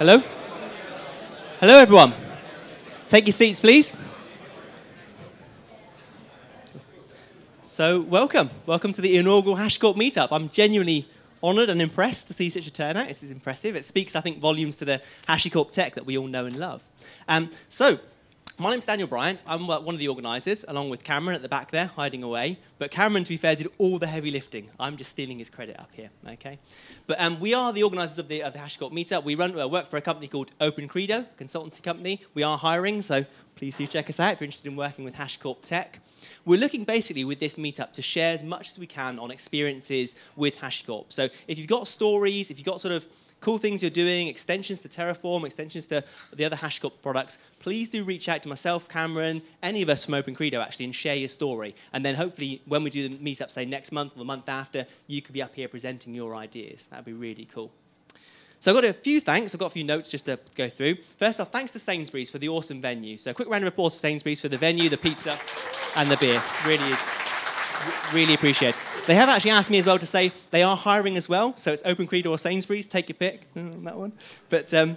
Hello? Hello? Everyone. Take your seats, please. So, welcome. Welcome to the inaugural HashiCorp meetup. I'm genuinely honoured and impressed to see such a turnout. This is impressive. It speaks, I think, volumes to the HashiCorp tech that we all know and love. Um, so, my name's Daniel Bryant. I'm one of the organisers, along with Cameron at the back there, hiding away. But Cameron, to be fair, did all the heavy lifting. I'm just stealing his credit up here, okay? But um, we are the organisers of the, of the HashiCorp meetup. We run, uh, work for a company called Open Credo, consultancy company. We are hiring, so please do check us out if you're interested in working with HashiCorp Tech. We're looking basically with this meetup to share as much as we can on experiences with HashiCorp. So if you've got stories, if you've got sort of cool things you're doing, extensions to Terraform, extensions to the other HashiCorp products, please do reach out to myself, Cameron, any of us from Open Credo actually, and share your story. And then hopefully when we do the meetup, say next month or the month after, you could be up here presenting your ideas. That'd be really cool. So I've got a few thanks. I've got a few notes just to go through. First off, thanks to Sainsbury's for the awesome venue. So a quick round of applause for Sainsbury's for the venue, the pizza, and the beer. Really, really appreciate. They have actually asked me as well to say they are hiring as well. So it's Open or Sainsbury's. Take your pick on that one. But um,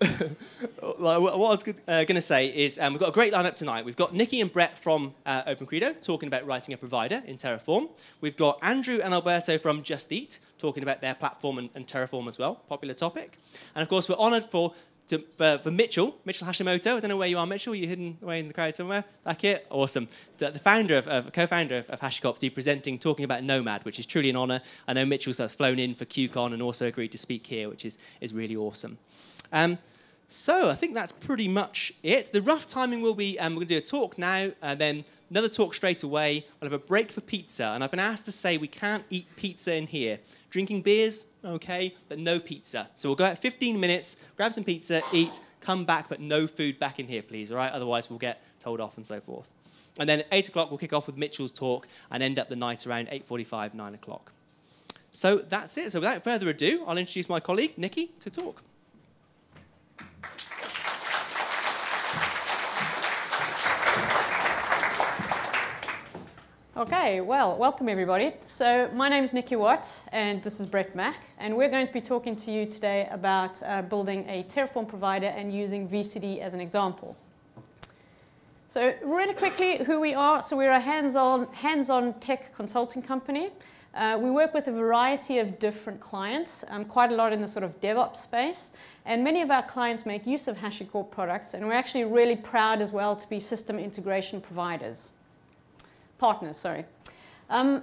what I was uh, going to say is um, we've got a great lineup tonight. We've got Nicki and Brett from uh, Open Credo talking about writing a provider in Terraform. We've got Andrew and Alberto from Just Eat talking about their platform and, and Terraform as well, popular topic. And of course, we're honoured for to, for, for, Mitchell, Mitchell Hashimoto. I don't know where you are, Mitchell. You're hidden away in the crowd somewhere. Back here. Awesome. The, the founder of, of co-founder of, of HashiCorp, to be presenting, talking about Nomad, which is truly an honour. I know Mitchell's flown in for QCon and also agreed to speak here, which is, is really awesome. Um, so I think that's pretty much it. The rough timing will be um, we're going to do a talk now, and then another talk straight away. We'll have a break for pizza, and I've been asked to say we can't eat pizza in here. Drinking beers, okay, but no pizza. So we'll go out 15 minutes, grab some pizza, eat, come back, but no food back in here, please, all right? Otherwise, we'll get told off and so forth. And then at 8 o'clock, we'll kick off with Mitchell's talk and end up the night around 8.45, 9 o'clock. So that's it. So without further ado, I'll introduce my colleague, Nicki, to talk. Okay, well, welcome everybody. So my name is Nicki Watt and this is Brett Mack and we're going to be talking to you today about uh, building a Terraform provider and using VCD as an example. So really quickly who we are. So we're a hands-on hands -on tech consulting company. Uh, we work with a variety of different clients, um, quite a lot in the sort of DevOps space. And many of our clients make use of HashiCorp products and we're actually really proud as well to be system integration providers partners, sorry. Um,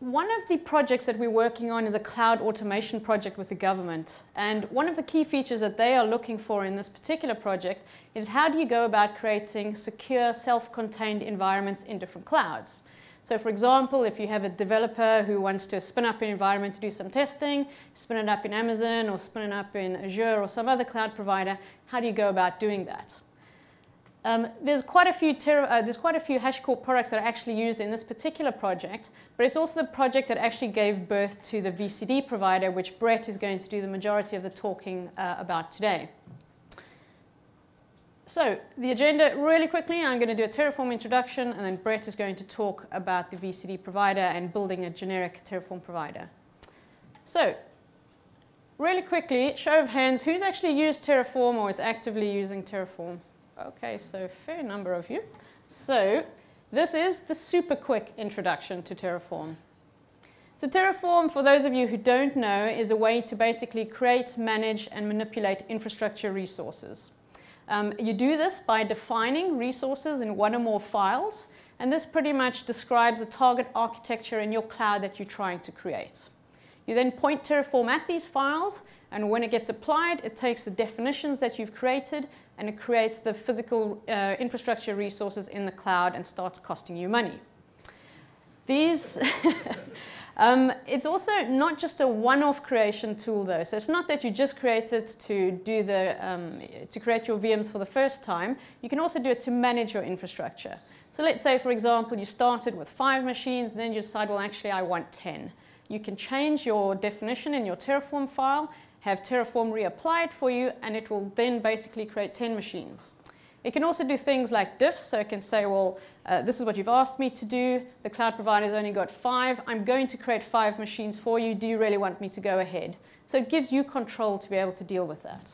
one of the projects that we're working on is a cloud automation project with the government. And one of the key features that they are looking for in this particular project is how do you go about creating secure, self-contained environments in different clouds? So for example, if you have a developer who wants to spin up an environment to do some testing, spin it up in Amazon or spin it up in Azure or some other cloud provider, how do you go about doing that? Um, there's quite a few uh, there's quite a few HashiCorp products that are actually used in this particular project, but it's also the project that actually gave birth to the VCD provider, which Brett is going to do the majority of the talking uh, about today. So the agenda, really quickly, I'm going to do a Terraform introduction, and then Brett is going to talk about the VCD provider and building a generic Terraform provider. So really quickly, show of hands, who's actually used Terraform or is actively using Terraform? Okay, so fair number of you. So this is the super quick introduction to Terraform. So Terraform, for those of you who don't know, is a way to basically create, manage, and manipulate infrastructure resources. Um, you do this by defining resources in one or more files, and this pretty much describes the target architecture in your cloud that you're trying to create. You then point Terraform at these files, and when it gets applied, it takes the definitions that you've created and it creates the physical uh, infrastructure resources in the cloud and starts costing you money. These, um, it's also not just a one-off creation tool though. So it's not that you just create it to do the, um, to create your VMs for the first time. You can also do it to manage your infrastructure. So let's say, for example, you started with five machines, and then you decide, well, actually, I want 10. You can change your definition in your Terraform file have Terraform reapplied for you, and it will then basically create 10 machines. It can also do things like diffs, so it can say, well, uh, this is what you've asked me to do. The cloud provider's only got five. I'm going to create five machines for you. Do you really want me to go ahead? So it gives you control to be able to deal with that.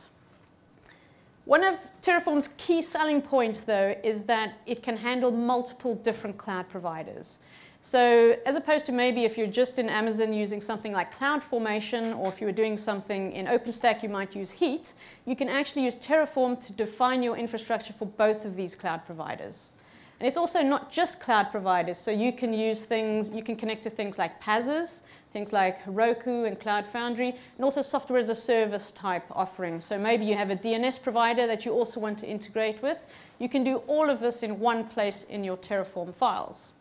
One of Terraform's key selling points, though, is that it can handle multiple different cloud providers. So as opposed to maybe if you're just in Amazon using something like CloudFormation, or if you were doing something in OpenStack, you might use Heat, you can actually use Terraform to define your infrastructure for both of these cloud providers. And it's also not just cloud providers, so you can use things, you can connect to things like PaaSes, things like Heroku and Cloud Foundry, and also software as a service type offerings. So maybe you have a DNS provider that you also want to integrate with. You can do all of this in one place in your Terraform files.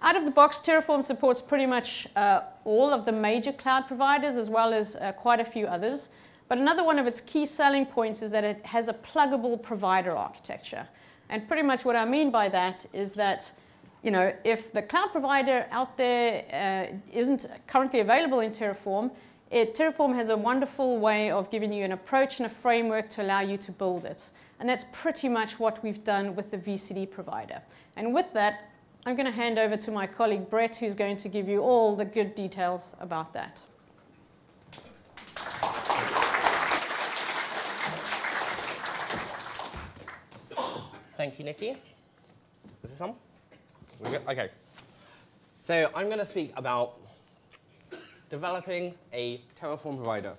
Out of the box, Terraform supports pretty much uh, all of the major cloud providers as well as uh, quite a few others. But another one of its key selling points is that it has a pluggable provider architecture. And pretty much what I mean by that is that you know, if the cloud provider out there uh, isn't currently available in Terraform, it, Terraform has a wonderful way of giving you an approach and a framework to allow you to build it. And that's pretty much what we've done with the VCD provider. And with that, I'm going to hand over to my colleague Brett, who's going to give you all the good details about that. Thank you, Nicki. Is this on? Okay. So I'm going to speak about developing a Terraform provider.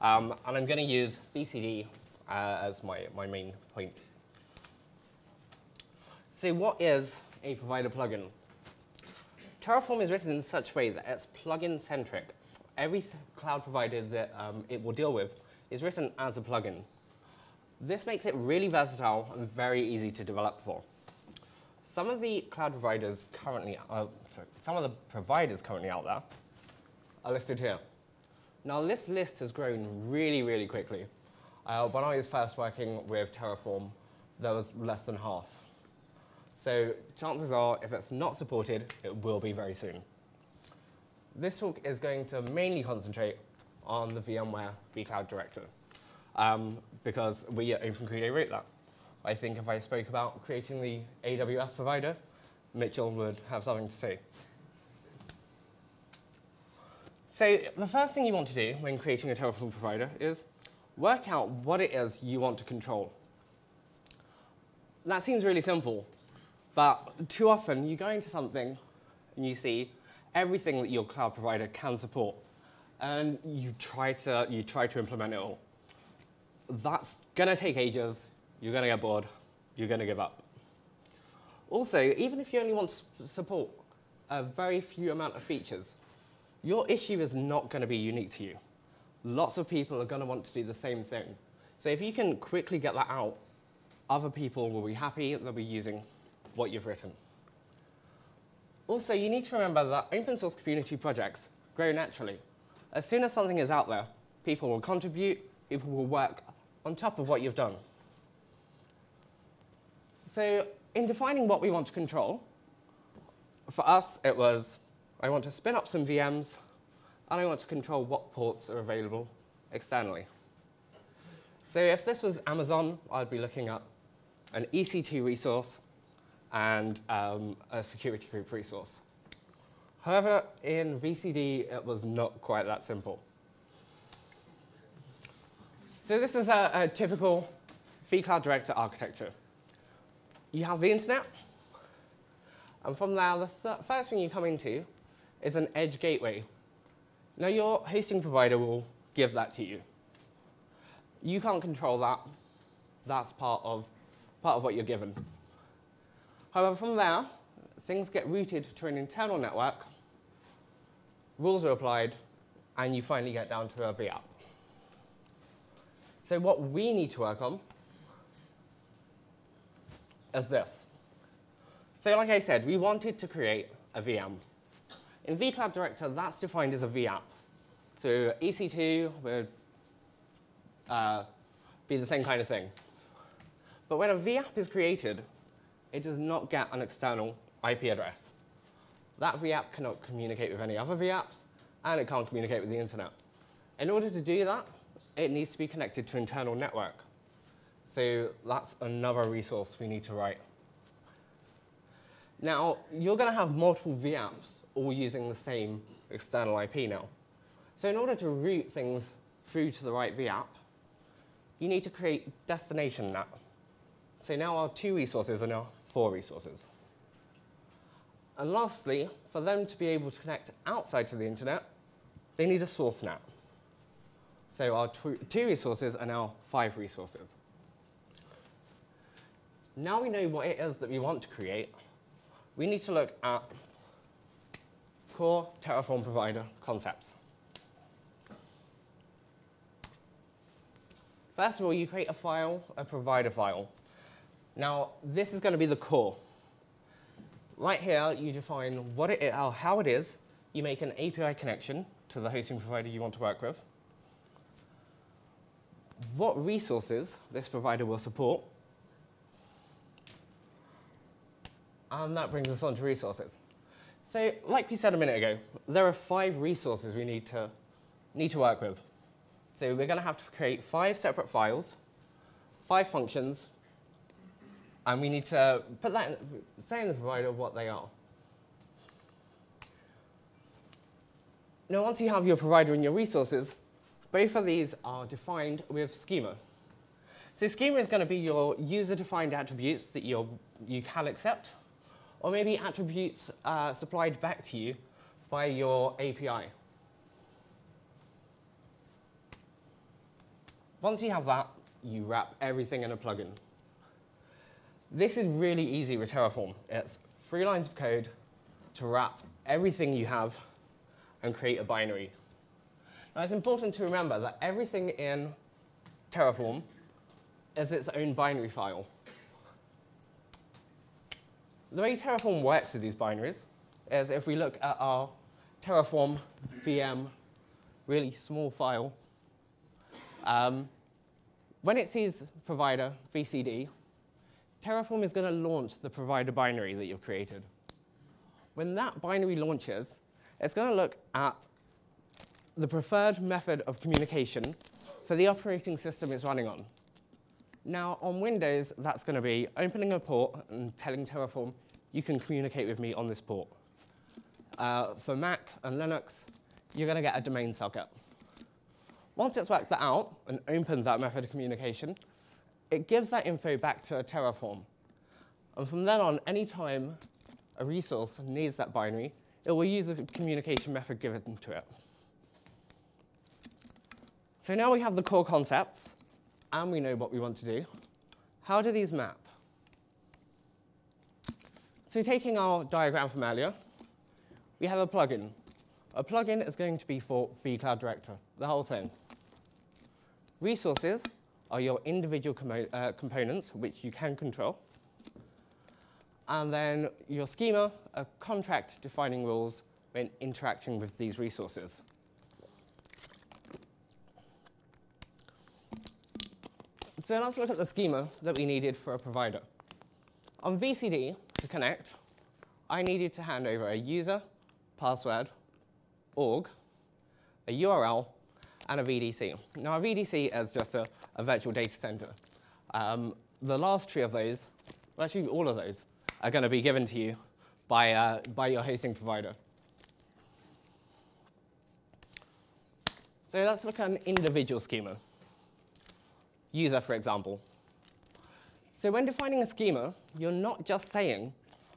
Um, and I'm going to use VCD uh, as my, my main point. So what is a provider plugin. Terraform is written in such a way that it's plugin centric. Every cloud provider that um, it will deal with is written as a plugin. This makes it really versatile and very easy to develop for. Some of the cloud providers currently, uh, sorry, some of the providers currently out there are listed here. Now this list has grown really, really quickly. Uh, when I was first working with Terraform, there was less than half. So chances are, if it's not supported, it will be very soon. This talk is going to mainly concentrate on the VMware vCloud Director, um, because we at OpenCredo wrote that. I think if I spoke about creating the AWS provider, Mitchell would have something to say. So the first thing you want to do when creating a Terraform provider is work out what it is you want to control. That seems really simple, but too often you go into something and you see everything that your cloud provider can support, and you try to, you try to implement it all. That's going to take ages. You're going to get bored. You're going to give up. Also, even if you only want to support a very few amount of features, your issue is not going to be unique to you. Lots of people are going to want to do the same thing. So if you can quickly get that out, other people will be happy, they'll be using what you've written. Also, you need to remember that open source community projects grow naturally. As soon as something is out there, people will contribute, people will work on top of what you've done. So in defining what we want to control, for us it was, I want to spin up some VMs, and I want to control what ports are available externally. So if this was Amazon, I'd be looking at an EC2 resource and um, a security group resource. However, in VCD, it was not quite that simple. So this is a, a typical vCloud Director architecture. You have the internet, and from there, the th first thing you come into is an edge gateway. Now, your hosting provider will give that to you. You can't control that. That's part of, part of what you're given. However, from there, things get routed to an internal network, rules are applied, and you finally get down to a VApp. So what we need to work on is this. So like I said, we wanted to create a VM. In vCloud Director, that's defined as a VApp. So EC2 would uh, be the same kind of thing. But when a VApp is created, it does not get an external IP address. That VApp cannot communicate with any other VApps, and it can't communicate with the internet. In order to do that, it needs to be connected to internal network. So that's another resource we need to write. Now, you're going to have multiple VApps all using the same external IP now. So in order to route things through to the right VApp, you need to create destination NAT. So now our two resources are now four resources. And lastly, for them to be able to connect outside to the internet, they need a source NAT. So our two resources are now five resources. Now we know what it is that we want to create, we need to look at core Terraform provider concepts. First of all, you create a file, a provider file. Now, this is going to be the core. Right here, you define what it how it is. You make an API connection to the hosting provider you want to work with. What resources this provider will support. And that brings us on to resources. So, like we said a minute ago, there are five resources we need to, need to work with. So we're going to have to create five separate files, five functions, and we need to put that in, say in the provider what they are. Now, once you have your provider and your resources, both of these are defined with schema. So schema is going to be your user-defined attributes that you you can accept, or maybe attributes uh, supplied back to you by your API. Once you have that, you wrap everything in a plugin. This is really easy with Terraform. It's three lines of code to wrap everything you have and create a binary. Now, it's important to remember that everything in Terraform is its own binary file. The way Terraform works with these binaries is if we look at our Terraform VM really small file, um, when it sees provider VCD, Terraform is going to launch the provider binary that you've created. When that binary launches, it's going to look at the preferred method of communication for the operating system it's running on. Now, on Windows, that's going to be opening a port and telling Terraform, you can communicate with me on this port. Uh, for Mac and Linux, you're going to get a domain socket. Once it's worked that out and opened that method of communication, it gives that info back to Terraform. And from then on, anytime a resource needs that binary, it will use the communication method given to it. So now we have the core concepts, and we know what we want to do. How do these map? So taking our diagram from earlier, we have a plugin. A plugin is going to be for vCloud Director, the whole thing. Resources are your individual uh, components, which you can control. And then your schema, a contract defining rules when interacting with these resources. So let's look at the schema that we needed for a provider. On VCD, to connect, I needed to hand over a user, password, org, a URL, and a VDC. Now, a VDC is just a, a virtual data center. Um, the last three of those, well, actually all of those, are going to be given to you by, uh, by your hosting provider. So let's look at an individual schema. User, for example. So when defining a schema, you're not just saying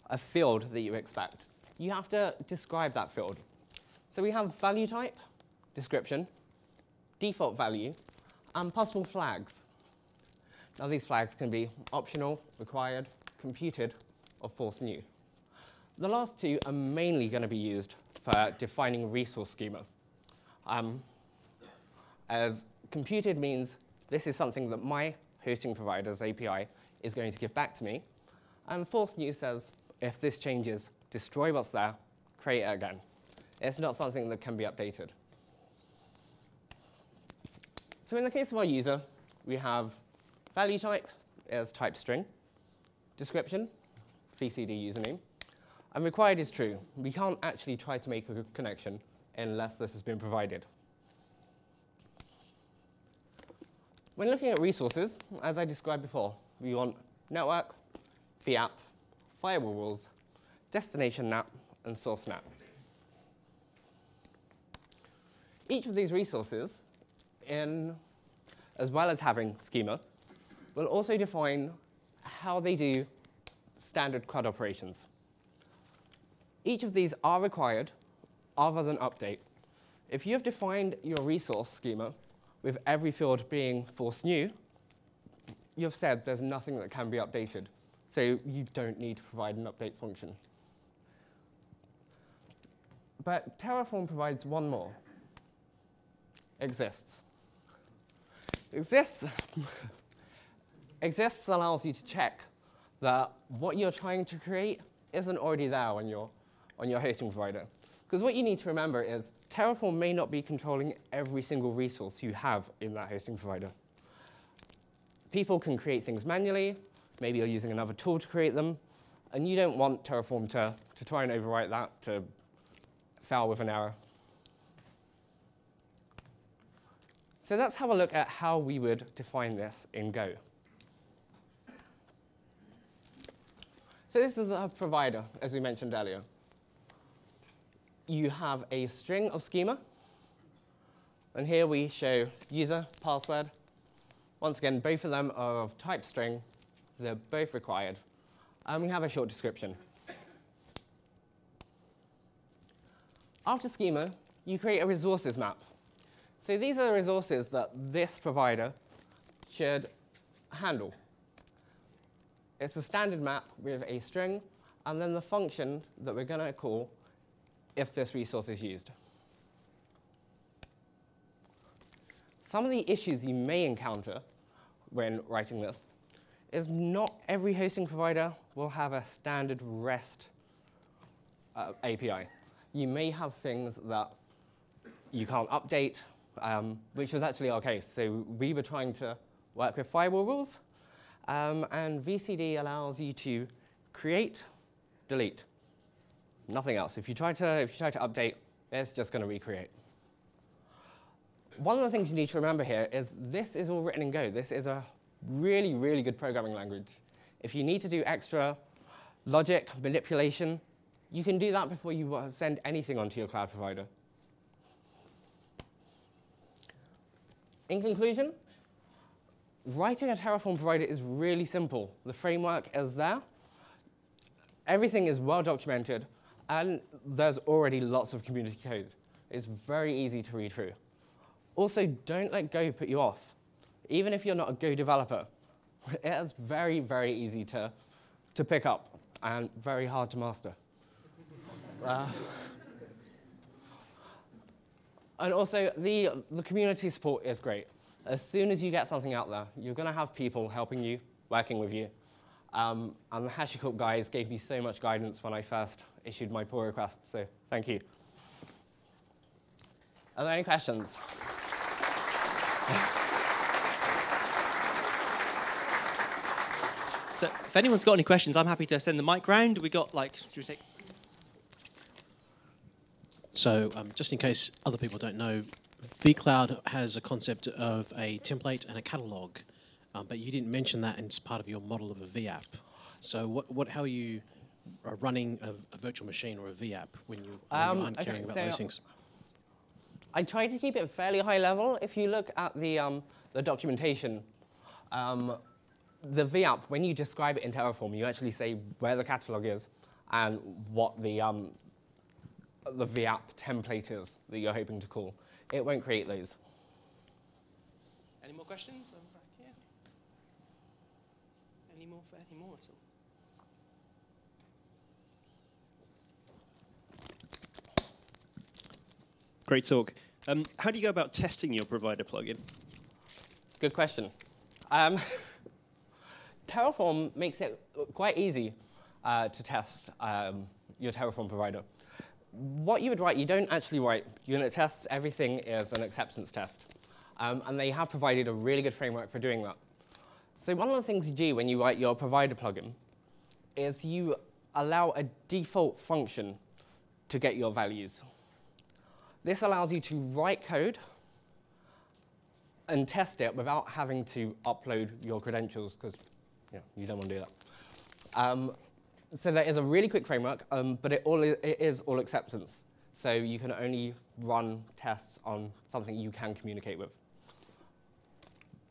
a field that you expect. You have to describe that field. So we have value type, description, default value, and possible flags. Now these flags can be optional, required, computed, or force new. The last two are mainly going to be used for defining resource schema. Um, as computed means this is something that my hosting provider's API is going to give back to me. And force new says, if this changes, destroy what's there, create it again. It's not something that can be updated. So in the case of our user, we have value type as type string, description, VCD username, and required is true. We can't actually try to make a connection unless this has been provided. When looking at resources, as I described before, we want network, VApp, firewall rules, destination NAT, and source NAT. each of these resources, in, as well as having schema, will also define how they do standard CRUD operations. Each of these are required other than update. If you have defined your resource schema with every field being force new, you've said there's nothing that can be updated. So you don't need to provide an update function. But Terraform provides one more. Exists. Exists, exists allows you to check that what you're trying to create isn't already there on your, on your hosting provider. Because what you need to remember is Terraform may not be controlling every single resource you have in that hosting provider. People can create things manually, maybe you're using another tool to create them, and you don't want Terraform to, to try and overwrite that to fail with an error. So let's have a look at how we would define this in Go. So this is a provider, as we mentioned earlier. You have a string of schema, and here we show user, password. Once again, both of them are of type string. They're both required. And we have a short description. After schema, you create a resources map. So these are the resources that this provider should handle. It's a standard map with a string and then the function that we're going to call if this resource is used. Some of the issues you may encounter when writing this is not every hosting provider will have a standard REST uh, API you may have things that you can't update, um, which was actually our case. So we were trying to work with firewall rules, um, and VCD allows you to create, delete, nothing else. If you try to, if you try to update, it's just going to recreate. One of the things you need to remember here is this is all written in Go. This is a really, really good programming language. If you need to do extra logic, manipulation, you can do that before you send anything onto your cloud provider. In conclusion, writing a Terraform provider is really simple. The framework is there. Everything is well documented, and there's already lots of community code. It's very easy to read through. Also, don't let Go put you off. Even if you're not a Go developer, it's very, very easy to, to pick up and very hard to master. Uh, and also, the, the community support is great. As soon as you get something out there, you're going to have people helping you, working with you. Um, and the HashiCorp guys gave me so much guidance when I first issued my pull request, so thank you. Are there any questions? so if anyone's got any questions, I'm happy to send the mic round. We got like, should we take so um, just in case other people don't know, vCloud has a concept of a template and a catalog, um, but you didn't mention that as part of your model of a VApp. So what, what, how are you uh, running a, a virtual machine or a VApp when, you, when um, aren't okay, caring about so those things? I try to keep it fairly high level. If you look at the, um, the documentation, um, the VApp, when you describe it in Terraform, you actually say where the catalog is and what the, um, the VApp template is that you're hoping to call. It won't create those. Any more questions? back here. Any more for any more at all? Great talk. Um, how do you go about testing your provider plugin? Good question. Um, Terraform makes it quite easy uh, to test um, your Terraform provider what you would write, you don't actually write unit tests. Everything is an acceptance test. Um, and they have provided a really good framework for doing that. So one of the things you do when you write your provider plugin is you allow a default function to get your values. This allows you to write code and test it without having to upload your credentials, because yeah, you don't want to do that. Um, so there is a really quick framework, um, but it, all is, it is all acceptance. So you can only run tests on something you can communicate with.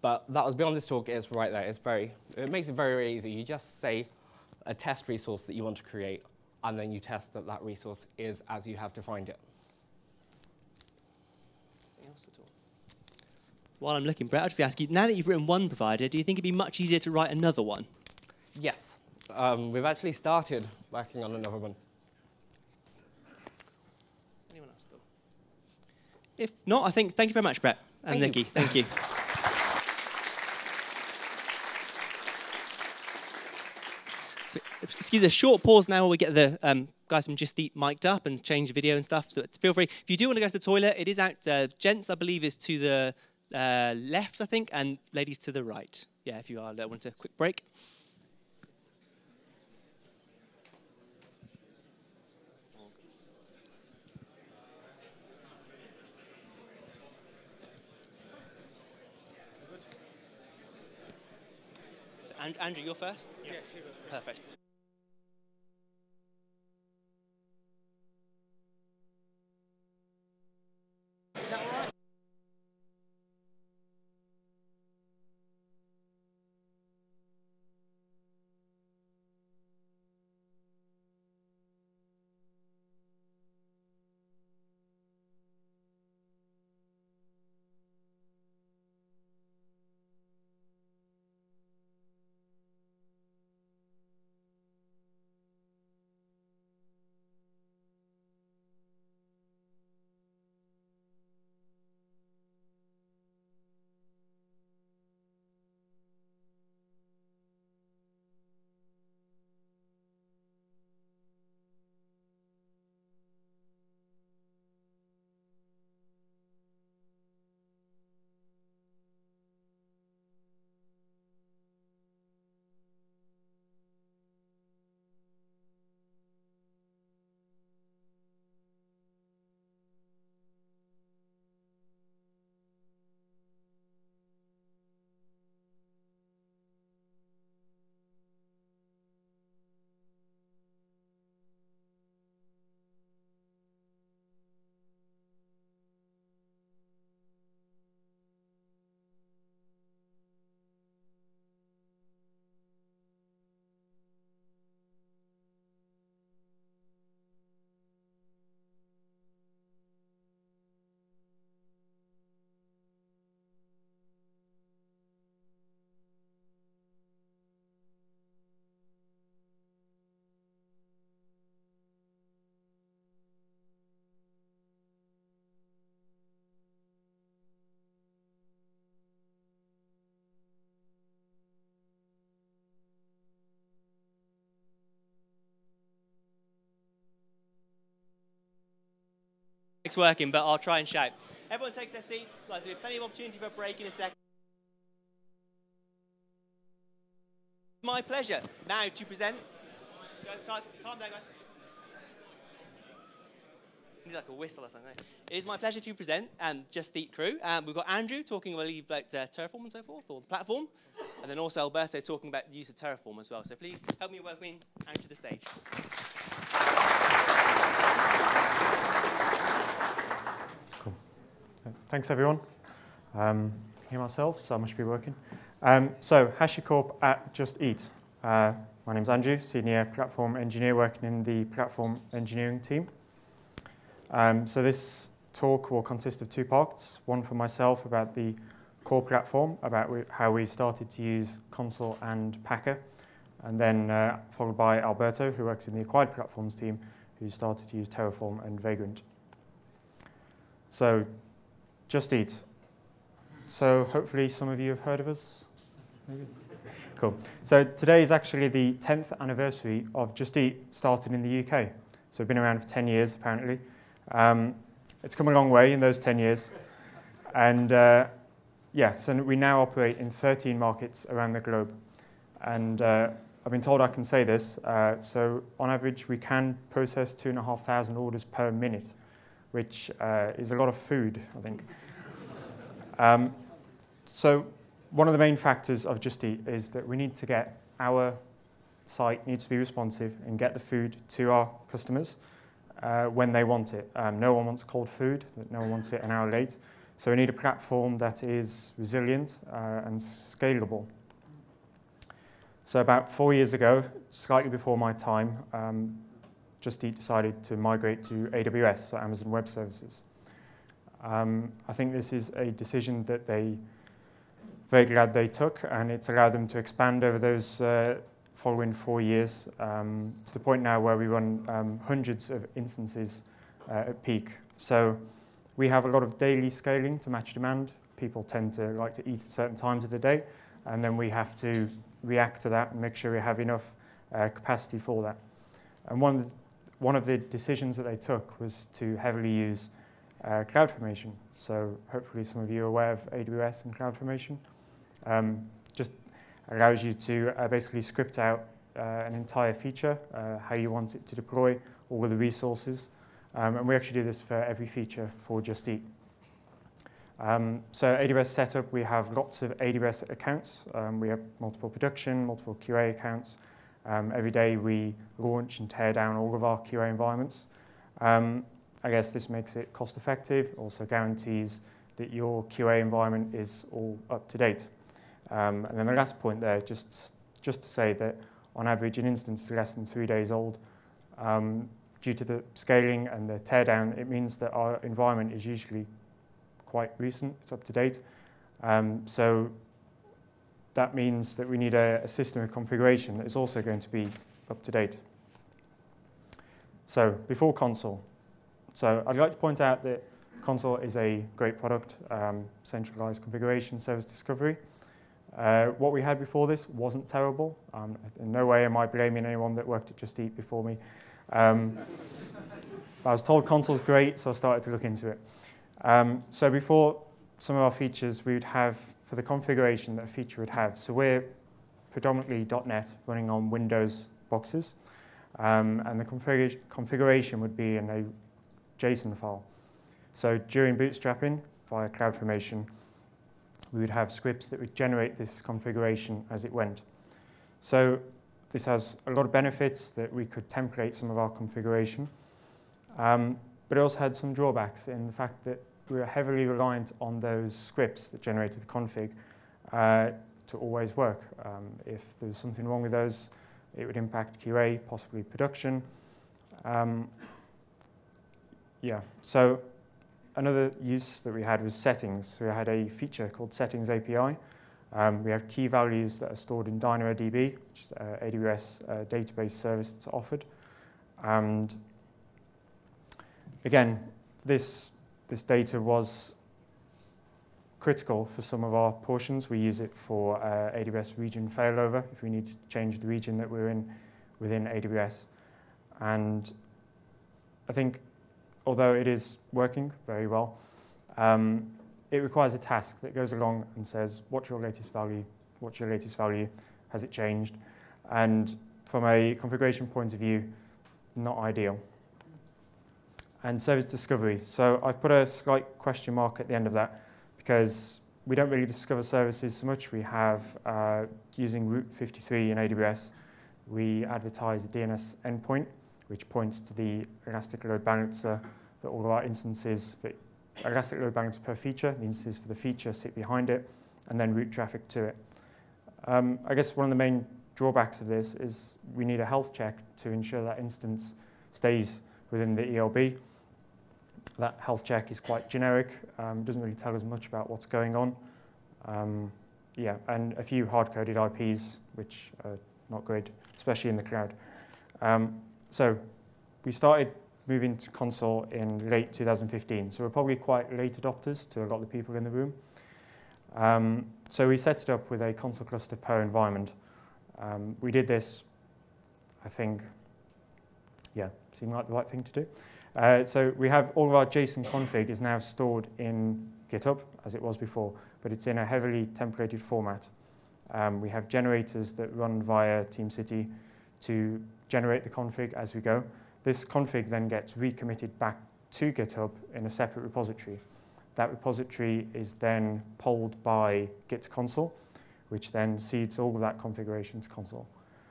But that was beyond this talk. It's right there. It's very, it makes it very, very easy. You just say a test resource that you want to create, and then you test that that resource is as you have defined it. Anything else at all? While I'm looking, Brett, I'll just ask you, now that you've written one provider, do you think it'd be much easier to write another one? Yes, um, we've actually started working on another one. Anyone else still? If not, I think, thank you very much, Brett and Thank you. Nicki. Thank you. So, excuse a short pause now while we get the um, guys from Just Eat mic'd up and change the video and stuff. So feel free. If you do want to go to the toilet, it is out. Uh, gents, I believe, is to the uh, left, I think, and ladies to the right. Yeah, if you are, uh, want a quick break. So, An- Andrew, you're first? Yeah, he goes first. Perfect. Is that all right? It's working, but I'll try and shout. Everyone takes their seats. There's plenty of opportunity for a break in a second. My pleasure now to present. Calm down, guys. Need like a whistle or something. It is my pleasure to present um, Just Eat Crew. Um, we've got Andrew talking about uh, Terraform and so forth, or the platform, and then also Alberto talking about the use of Terraform as well. So please help me welcome Andrew to the stage. Thanks, everyone. Um, hear myself, so I must be working. Um, so, HashiCorp at Just Eat. Uh, my name's Andrew, Senior Platform Engineer working in the Platform Engineering team. Um, so this talk will consist of two parts. One for myself about the core platform, about how we started to use Consul and Packer, and then uh, followed by Alberto, who works in the acquired platforms team, who started to use Terraform and Vagrant. So just Eat. So hopefully some of you have heard of us. Maybe. Cool. So today is actually the 10th anniversary of Just Eat started in the UK. So we've been around for 10 years apparently. Um, it's come a long way in those 10 years. And uh, yeah, so we now operate in 13 markets around the globe. And uh, I've been told I can say this. Uh, so on average, we can process 2,500 orders per minute which uh, is a lot of food, I think. Um, so one of the main factors of Just Eat is that we need to get our site needs to be responsive and get the food to our customers. uh, when they want it. Um, no one wants cold food, no one wants it an hour late. So we need a platform that is resilient uh, and scalable. So about four years ago, slightly before my time, um, Just decided to migrate to AWS, so Amazon Web Services. Um, I think this is a decision that they very glad they took, and it's allowed them to expand over those uh, following four years um, to the point now where we run um, hundreds of instances uh, at peak. So we have a lot of daily scaling to match demand. People tend to like to eat at certain times of the day, and then we have to react to that and make sure we have enough uh, capacity for that. And one of, the, one of the decisions that they took was to heavily use uh, CloudFormation. So hopefully some of you are aware of AWS and CloudFormation. Um, just allows you to uh, basically script out uh, an entire feature, uh, how you want it to deploy, all of the resources. Um, and we actually do this for every feature for Just Eat. Um, so AWS setup, we have lots of AWS accounts. Um, we have multiple production, multiple QA accounts. Um, every day we launch and tear down all of our QA environments. Um, I guess this makes it cost effective, also guarantees that your QA environment is all up to date. Um, and then the last point there, just, just to say that on average an instance is less than three days old. Um, due to the scaling and the teardown, it means that our environment is usually quite recent, it's up to date. Um, so that means that we need a, a system of configuration that is also going to be up to date. So before Consul. So I'd like to point out that Consul is a great product, um, centralized configuration, service discovery. Uh, what we had before this wasn't terrible. Um, in no way am I blaming anyone that worked at Just Eat before me. Um, I was told Consul's great, so I started to look into it. Um, so before some of our features, we would have, for the configuration that a feature would have, so we're predominantly .NET running on Windows boxes, um, and the config configuration would be in a JSON file. So during bootstrapping via CloudFormation, we would have scripts that would generate this configuration as it went. So this has a lot of benefits that we could template some of our configuration, um, but it also had some drawbacks in the fact that we were heavily reliant on those scripts that generated the config uh, to always work. Um, if there was something wrong with those, it would impact QA, possibly production. Um, yeah, so another use that we had was settings. We had a feature called Settings API. Um, we have key values that are stored in DynamoDB, which is uh, AWS uh, database service that's offered. And again, this, this data was critical for some of our portions. We use it for uh, AWS region failover if we need to change the region that we're in within AWS. And I think although it is working very well, um, it requires a task that goes along and says, what's your latest value? What's your latest value? Has it changed? And from a configuration point of view, not ideal. And service discovery. So I've put a slight question mark at the end of that because we don't really discover services so much. We have, uh, using Route 53 in AWS, we advertise a DNS endpoint, which points to the elastic load balancer that all of our instances, for elastic load balancer per feature, the instances for the feature sit behind it, and then route traffic to it. Um, I guess one of the main drawbacks of this is we need a health check to ensure that instance stays within the ELB. That health check is quite generic, um, doesn't really tell us much about what's going on. Um, yeah, and a few hard-coded IPs, which are not great, especially in the cloud. Um, so we started moving to Consul in late 2015, so we're probably quite late adopters to a lot of the people in the room. Um, so we set it up with a Consul cluster per environment. Um, we did this, I think, yeah, seemed like the right thing to do. Uh, so we have all of our JSON config is now stored in GitHub, as it was before, but it's in a heavily templated format. Um, we have generators that run via TeamCity to generate the config as we go. This config then gets recommitted back to GitHub in a separate repository. That repository is then polled by Git Consul, which then seeds all of that configuration to Consul.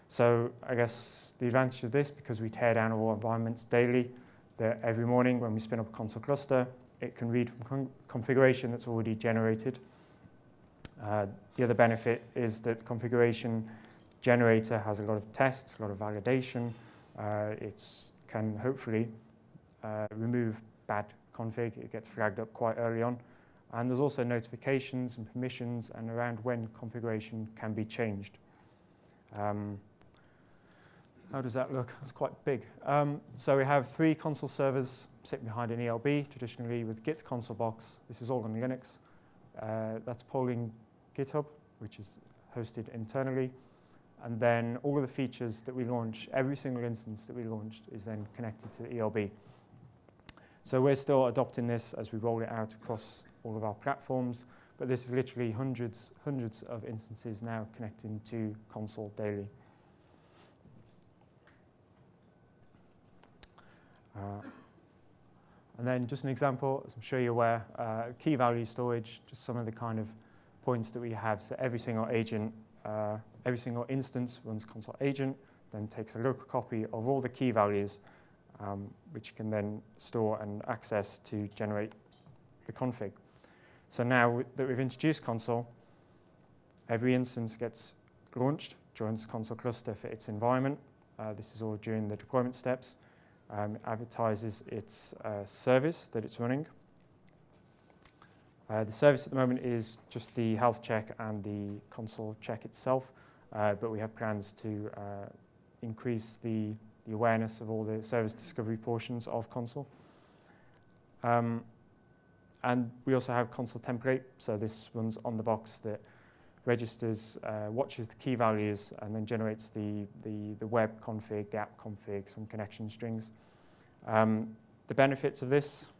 So I guess the advantage of this, because we tear down all environments daily, that every morning when we spin up a Consul cluster, it can read from con configuration that's already generated. Uh, the other benefit is that configuration generator has a lot of tests, a lot of validation. Uh, it can hopefully uh, remove bad config. It gets flagged up quite early on. And there's also notifications and permissions and around when configuration can be changed. Um, how does that look? It's quite big. Um, so we have three Consul servers sitting behind an ELB, traditionally with Git Consul box. This is all on Linux. Uh, that's polling GitHub, which is hosted internally. And then all of the features that we launch, every single instance that we launched is then connected to the ELB. So we're still adopting this as we roll it out across all of our platforms, but this is literally hundreds, hundreds of instances now connecting to Consul daily. And then just an example, as I'm sure you're aware, uh, key value storage, just some of the kind of points that we have. So every single agent, uh, every single instance runs Consul agent, then takes a local copy of all the key values, um, which you can then store and access to generate the config. So now that we've introduced Consul, every instance gets launched, joins Consul cluster for its environment. Uh, this is all during the deployment steps. Um, advertises its uh, service that it's running. Uh, the service at the moment is just the health check and the Consul check itself, uh, but we have plans to uh, increase the, the awareness of all the service discovery portions of Consul. Um, and we also have Consul template, so this runs on the box that registers, uh, watches the key values, and then generates the, the, the web config, the app config, some connection strings. Um, the benefits of this,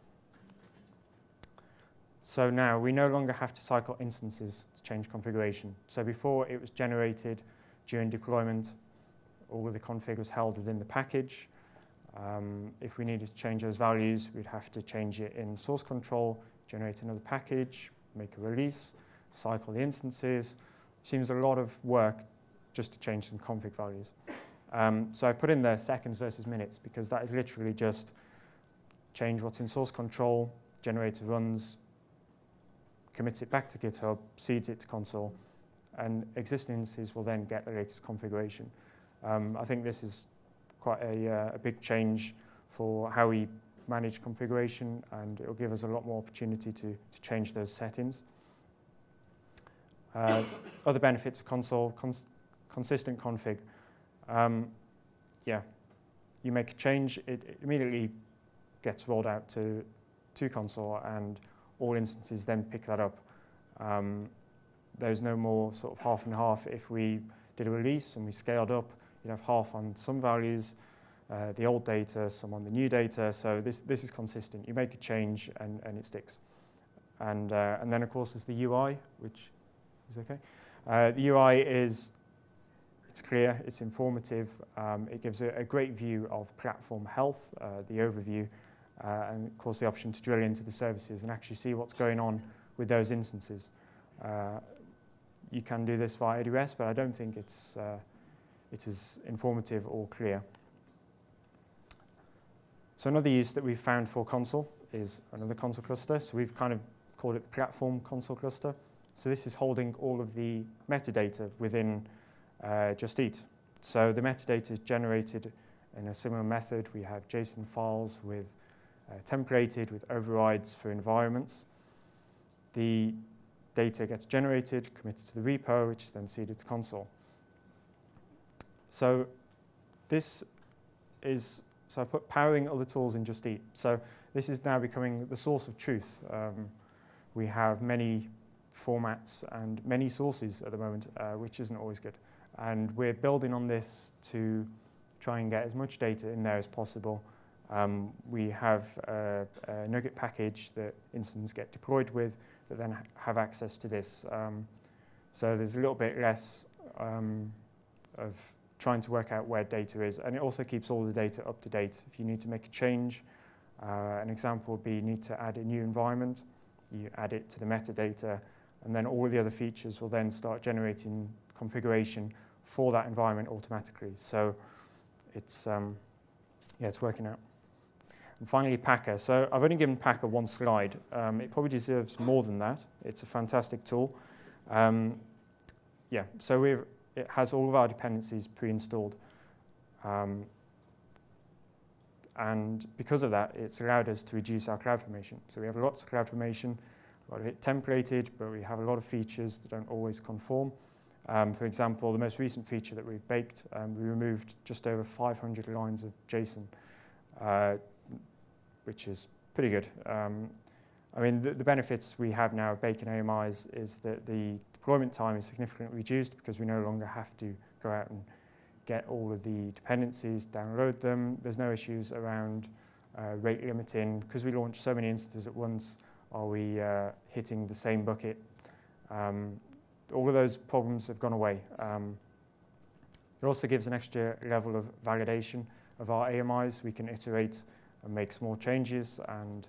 so now we no longer have to cycle instances to change configuration. So before it was generated during deployment, all of the config was held within the package. Um, if we needed to change those values, we'd have to change it in source control, generate another package, make a release, cycle the instances. Seems a lot of work just to change some config values. Um, so I put in there seconds versus minutes because that is literally just change what's in source control, generator runs, commits it back to GitHub, seeds it to Consul, and existing instances will then get the latest configuration. Um, I think this is quite a, uh, a big change for how we manage configuration and it will give us a lot more opportunity to, to change those settings. Uh, other benefits of Consul, cons consistent config. Um, yeah, you make a change, it, it, immediately gets rolled out to, to Consul and all instances then pick that up. Um, there's no more sort of half and half. If we did a release and we scaled up, you'd have half on some values, uh, the old data, some on the new data. So this, this is consistent. You make a change and, and it sticks. And, uh, and then, of course, there's the UI, which is okay. Uh, the UI is it's clear, it's informative, um, it gives a, a, great view of platform health, uh, the overview, uh, and of course the option to drill into the services and actually see what's going on with those instances. Uh, you can do this via AWS, but I don't think it's, uh, it's as informative or clear. So another use that we've found for Consul is another Consul cluster. So we've kind of called it the platform Consul cluster. So this is holding all of the metadata within uh, Just Eat. So the metadata is generated in a similar method. We have JSON files with uh, templated with overrides for environments. The data gets generated, committed to the repo, which is then seeded to Consul. So this is so I put powering other tools in Just Eat. So this is now becoming the source of truth. Um, we have many formats and many sources at the moment, uh, which isn't always good. And we're building on this to try and get as much data in there as possible. Um, we have a, a, NuGet package that instances get deployed with that then ha have access to this. Um, so there's a little bit less um, of trying to work out where data is. And it also keeps all the data up to date. If you need to make a change, uh, an example would be you need to add a new environment, you add it to the metadata, and then all the other features will then start generating configuration for that environment automatically. So it's, um, yeah, it's working out. And finally, Packer. So I've only given Packer one slide. Um, it probably deserves more than that. It's a fantastic tool. Um, yeah, so we've, it has all of our dependencies pre-installed. Um, and because of that, it's allowed us to reduce our cloud formation. So we have lots of cloud formation, a lot of it templated, but we have a lot of features that don't always conform. Um, for example, the most recent feature that we've baked, um, we removed just over 500 lines of JSON, uh, which is pretty good. Um, I mean, the, the, benefits we have now of baking AMIs is that the deployment time is significantly reduced because we no longer have to go out and get all of the dependencies, download them. There's no issues around uh, rate limiting. Because we launch so many instances at once, are we uh, hitting the same bucket? Um, all of those problems have gone away. Um, it also gives an extra level of validation of our AMIs. We can iterate and make small changes, and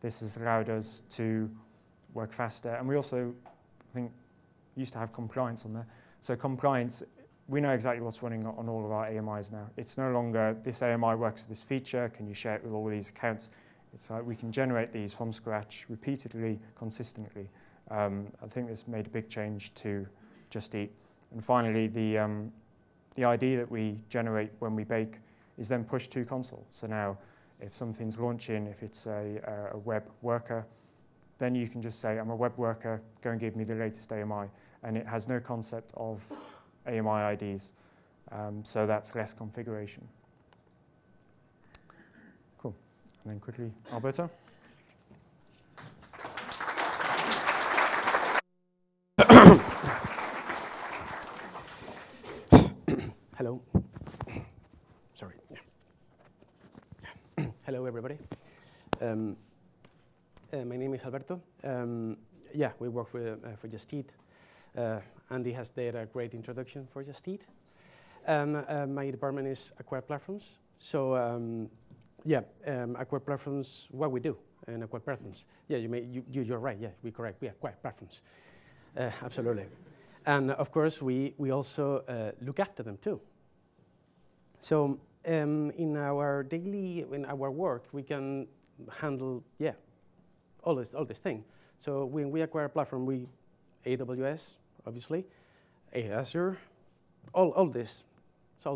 this has allowed us to work faster. And we also, I think, used to have compliance on there. So compliance, we know exactly what's running on all of our AMIs now. It's no longer this AMI works with this feature, can you share it with all these accounts? It's like we can generate these from scratch repeatedly, consistently. Um, I think this made a big change to Just Eat. And finally, the, um, the ID that we generate when we bake is then pushed to Consul. So now, if something's launching, if it's a, a web worker, then you can just say, I'm a web worker, go and give me the latest AMI. And it has no concept of AMI IDs. Um, so that's less configuration. Cool. And then quickly, Alberto. Hello. Sorry. Hello, everybody. Um, uh, my name is Alberto. Um, yeah, we work for, uh, for Just Eat. Uh, Andy has did a great introduction for Just Eat. Uh, my department is Acquired Platforms. So, um, yeah, um, Acquired Platforms, what we do in Acquired Platforms. Yeah, you may, you, you, are right. Yeah, we correct. We acquire platforms. Uh, absolutely. And of course, we, we also uh, look after them too. So um, in our daily, in our work, we can handle, yeah, all this, all this thing. So when we acquire a platform, we AWS, obviously, Azure, all, all this.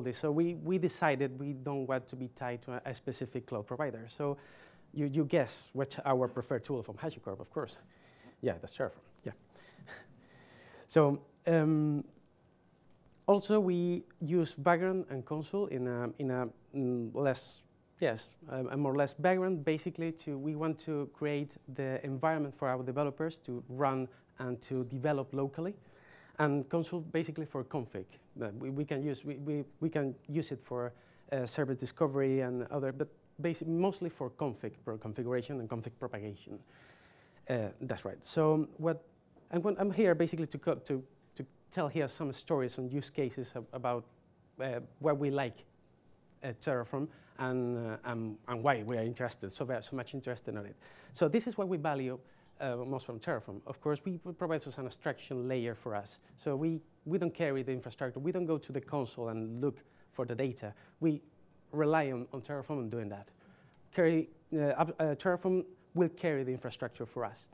This. So we, we decided we don't want to be tied to a, a specific cloud provider. So you, you guess what's our preferred tool from HashiCorp, of course. Yeah, that's Terraform, yeah. so um, also, we use Vagrant and Consul in a, in a mm, less, yes, a, a, more or less background. Basically, to we want to create the environment for our developers to run and to develop locally, and Consul basically for config. Uh, we, we, can use we, we, we can use it for uh, service discovery and other, but basically mostly for config for configuration and config propagation. Uh, that's right. So what I'm, I'm here basically to, to to tell here some stories and use cases ab about uh, what we like at Terraform and, uh, and, and, why we are interested, so, so much interested in it. So this is what we value uh, most from Terraform. Of course, we, we provide us an abstraction layer for us. So we, we don't carry the infrastructure. We don't go to the console and look for the data. We rely on, on Terraform in doing that. Carry, uh, uh, Terraform will carry the infrastructure for us.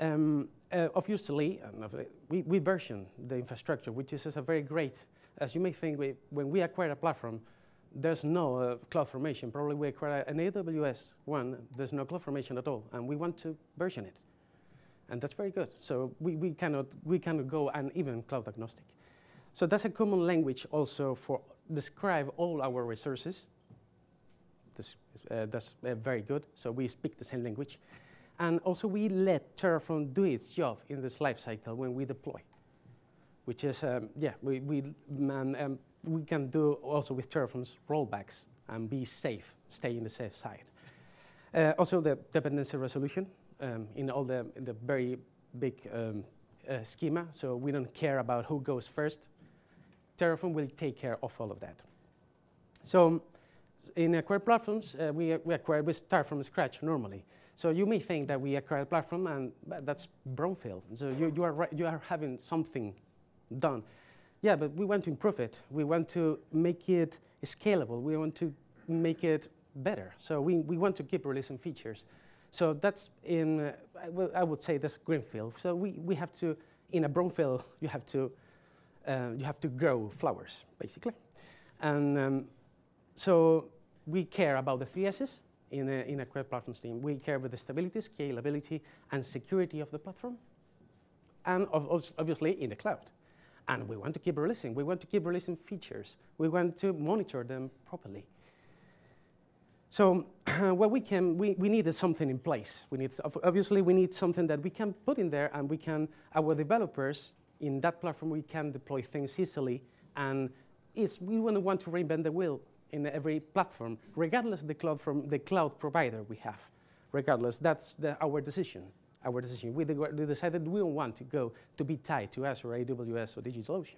Um, uh, obviously, we, we version the infrastructure, which is a very great, as you may think, we, when we acquire a platform, there's no uh, cloud formation. Probably we acquire an AWS one, there's no cloud formation at all, and we want to version it. And that's very good. So we, we, cannot, we cannot go and even cloud agnostic. So that's a common language also for describe all our resources. This, uh, that's uh, very good. So we speak the same language. And also we let Terraform do its job in this life cycle when we deploy, which is, um, yeah, we, we, man, um, we can do also with Terraform's rollbacks and be safe, stay in the safe side. Uh, also the dependency resolution um, in all the, the very big um, uh, schema, so we don't care about who goes first. Terraform will take care of all of that. So in acquired platforms, uh, we, we acquire, we start from scratch normally. So you may think that we acquire a platform and that's brownfield. So you, you, are, you are having something done. Yeah, but we want to improve it. We want to make it scalable. We want to make it better. So we, we want to keep releasing features. So that's in, uh, I, will, I would say that's greenfield. So we, we have to, in a brownfield, you have to, uh, you have to grow flowers, basically. And um, so we care about the three S's in a, in a core platform team. We care about the stability, scalability, and security of the platform. And of, obviously in the cloud. And we want to keep releasing. We want to keep releasing features. We want to monitor them properly. So what we can, we, we needed something in place. We need, obviously, we need something that we can put in there and we can, our developers in that platform, we can deploy things easily. And it's, we wouldn't want to reinvent the wheel in every platform, regardless the cloud, from the cloud provider we have. Regardless, that's the, our decision. Our decision. We, decided we don't want to go to be tied to Azure, AWS, or DigitalOcean.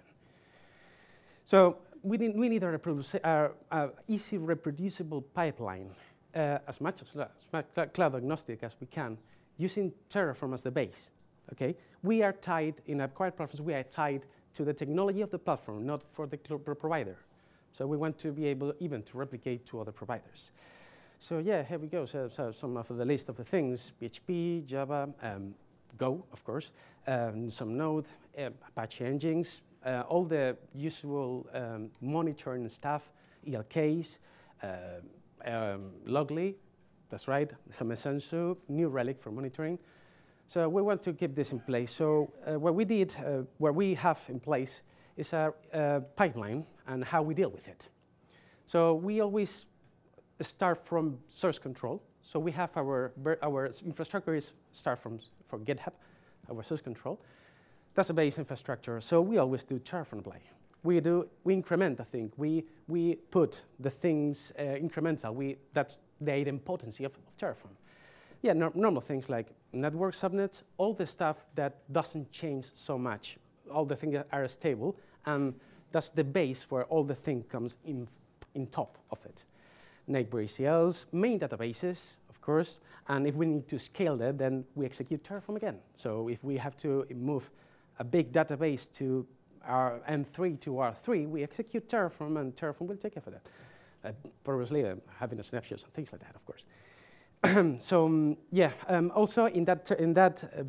So we need, we need a, a easy reproducible pipeline uh, as much as, as much cloud agnostic as we can using Terraform as the base. Okay, we are tied in acquired platforms. We are tied to the technology of the platform, not for the cloud provider. So we want to be able even to replicate to other providers. So yeah, here we go. So, so some of the list of the things: PHP, Java, um, Go, of course, um, some Node, uh, Apache Nginx, uh, all the usual um, monitoring stuff, ELKs, uh, um, Loggly, that's right, some Sensu, New Relic for monitoring. So we want to keep this in place. So uh, what we did, uh, what we have in place is a, pipeline and how we deal with it. So we always start from source control. So we have our, our infrastructure is start from for GitHub, our source control. That's a base infrastructure. So we always do Terraform play. We do we increment the thing. We we put the things uh, incremental. We that's the idempotency of, of Terraform. Yeah, no, normal things like network subnets, all the stuff that doesn't change so much. All the things are stable, and that's the base where all the thing comes in in top of it. Neighbor ACLs, main databases, of course, and if we need to scale that, then we execute Terraform again. So if we have to move a big database to our M3 to R3, we execute Terraform, and Terraform will take care of that. Uh, uh, having a snapshots and things like that, of course. so um, yeah, um, also in that in that uh,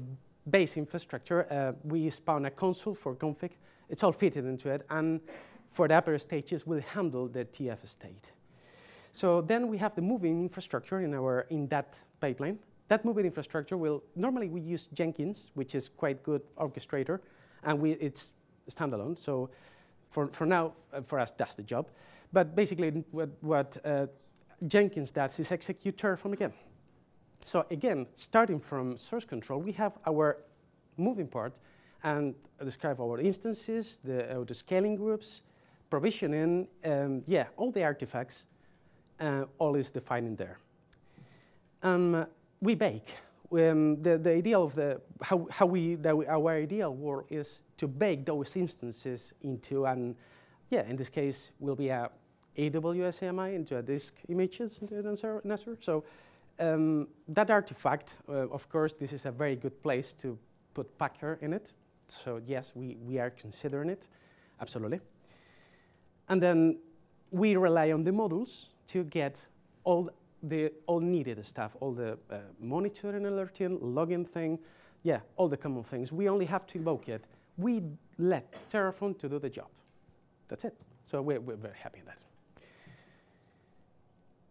base infrastructure, uh, we spawn a Consul for config. It's all fitted into it, and for the upper stages, we'll handle the TF state. So then we have the moving infrastructure in our in that pipeline. That moving infrastructure will, normally we use Jenkins, which is quite good orchestrator, and we, it's standalone. So for, for now, uh, for us, that's the job. But basically, what, what uh, Jenkins does is execute Terraform again. So again, starting from source control, we have our moving part and describe our instances, the auto scaling groups, provisioning, um, yeah, all the artifacts, uh, all is defined in there. Um, we bake. Um, the, the ideal of the, how, how we, the, our ideal world is to bake those instances into an, yeah, in this case, will be a AWS AMI into a disk images Azure. So um, that artifact, uh, of course, this is a very good place to put Packer in it. So yes, we, we are considering it, absolutely. And then we rely on the modules to get all the all needed stuff, all the uh, monitoring, alerting, logging thing, yeah, all the common things. We only have to invoke it. We let Terraform to do the job. That's it. So we're, we're very happy with that.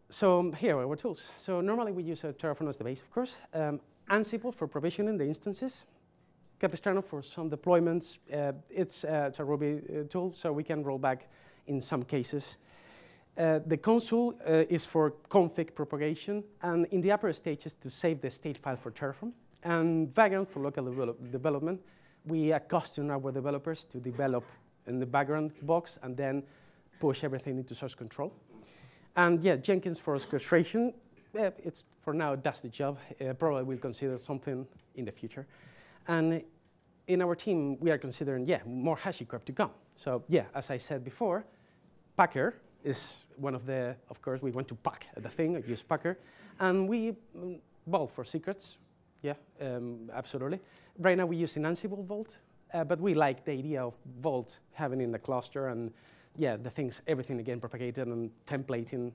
So um, here are our tools. So normally we use uh, Terraform as the base, of course. Um, Ansible for provisioning the instances. Capistrano for some deployments. Uh, it's, uh, it's, a Ruby uh, tool, so we can roll back in some cases. Uh, the Consul uh, is for config propagation, and in the upper stages to save the state file for Terraform. And Vagrant for local develop development. We accustom our developers to develop in the Vagrant box and then push everything into source control. And yeah, Jenkins for orchestration. Uh, it's for now that's the job. Uh, probably we'll consider something in the future. And in our team, we are considering yeah more HashiCorp to come. So yeah, as I said before, Packer is one of the, of course, we want to pack the thing, use Packer. And we, mm, Vault for secrets, yeah, um, absolutely. Right now we're using Ansible Vault, uh, but we like the idea of Vault having in the cluster and, yeah, the things, everything again propagated and templating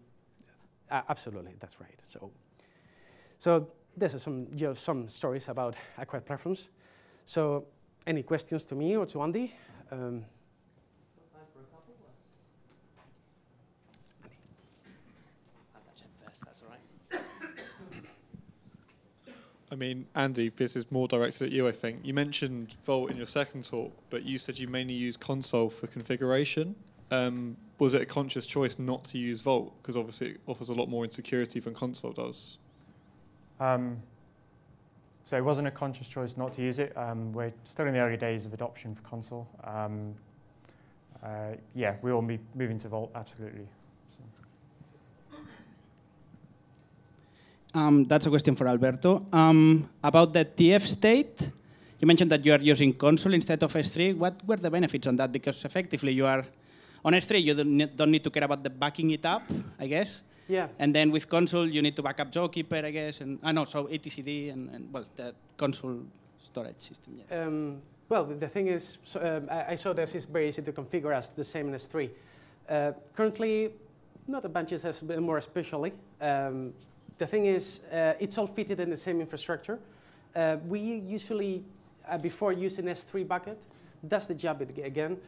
Uh, absolutely, that's right. So, so this is some you know, some stories about acquired platforms. So, any questions to me or to Andy? Um, That's all right. I mean, Andy, this is more directed at you, I think. You mentioned Vault in your second talk, but you said you mainly use Consul for configuration. Um, was it a conscious choice not to use Vault? Because obviously it offers a lot more insecurity than Consul does. Um, so it wasn't a conscious choice not to use it. Um, we're still in the early days of adoption for Consul. Um, uh, yeah, we will be moving to Vault, absolutely. Um, that's a question for Alberto. Um, about the TF state, you mentioned that you are using Consul instead of S3. What were the benefits on that? Because effectively you are, on S3 you don't need, don't need to care about the backing it up, I guess. yeah. And then with Consul you need to back up Zookeeper, I guess, and I know so etcd and, and well the Consul storage system. Yeah. Um, well, the, thing is, so, um, I, I saw this is very easy to configure as the same in S3. Uh, currently, not a bunch as more especially. Um, the thing is, uh, it's all fitted in the same infrastructure. Uh, we usually, uh, before using S3 bucket, does the job again.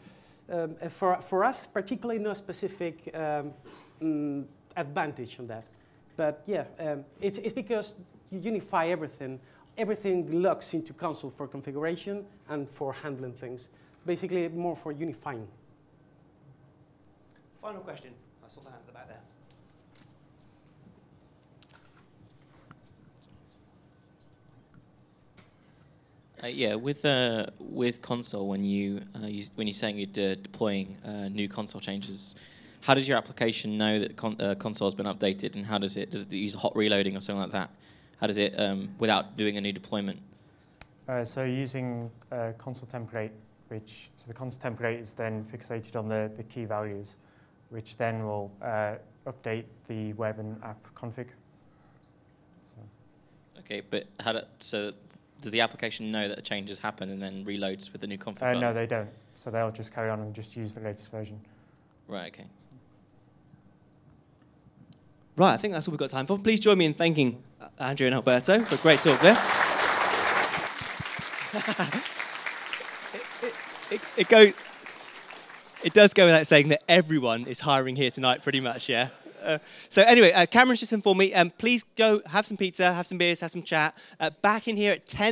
Um, for, for us, particularly no specific um, mm, advantage on that. But yeah, um, it's, it's because you unify everything. Everything looks into Consul for configuration and for handling things. Basically, more for unifying. Final question. I saw the back there. Uh, yeah, with uh, with Consul, when you, uh, you when you're saying you're de- deploying uh, new Consul changes, how does your application know that con- uh, Consul has been updated, and how does it does it use hot reloading or something like that? How does it um, without doing a new deployment? Uh, so using Consul template, which so the Consul template is then fixated on the, the key values, which then will uh, update the web and app config. So, Okay, but how do, so does the application know that a change has happened and then reloads with the new config? uh, no, they don't. So they'll just carry on and just use the latest version. Right. Okay. Right, I think that's all we've got time for. Please join me in thanking uh, Andrew and Alberto for a great talk there. it, it, it, it, go, it does go without saying that everyone is hiring here tonight, pretty much, yeah? Uh, so anyway, uh, Cameron's just informed me. Um, please go have some pizza, have some beers, have some chat. Uh, back in here at 10.